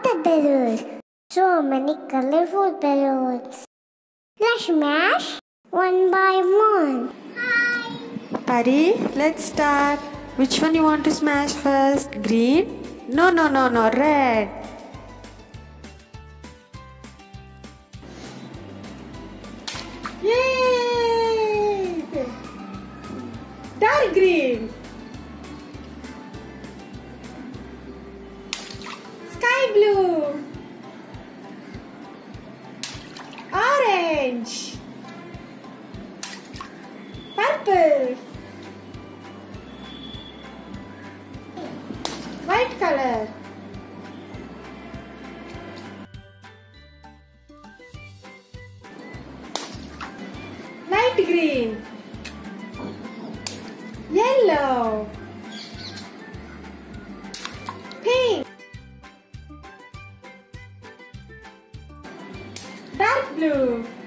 water balloons. So many colorful balloons. Let's smash one by one. Hi. Pari, let's start. Which one you want to smash first? Green? No, no, no, no, red. Yay! Dark green. Blue. Orange. Purple. White color. Light green. Yellow. Dark blue.